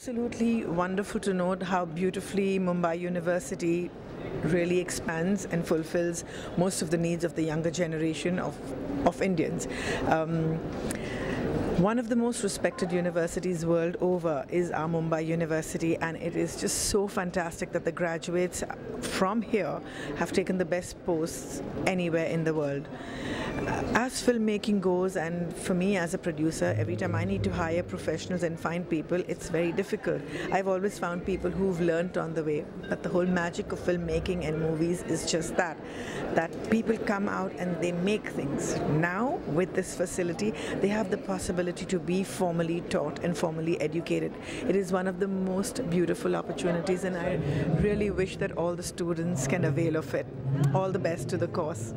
Absolutely wonderful to note how beautifully Mumbai University really expands and fulfills most of the needs of the younger generation of, of Indians. Um, one of the most respected universities world over is our Mumbai University, and it is just so fantastic that the graduates from here have taken the best posts anywhere in the world. As filmmaking goes, and for me as a producer, every time I need to hire professionals and find people, it's very difficult. I've always found people who've learned on the way, but the whole magic of filmmaking and movies is just that that people come out and they make things. Now, with this facility, they have the possibility to be formally taught and formally educated. It is one of the most beautiful opportunities and I really wish that all the students can avail of it. All the best to the course.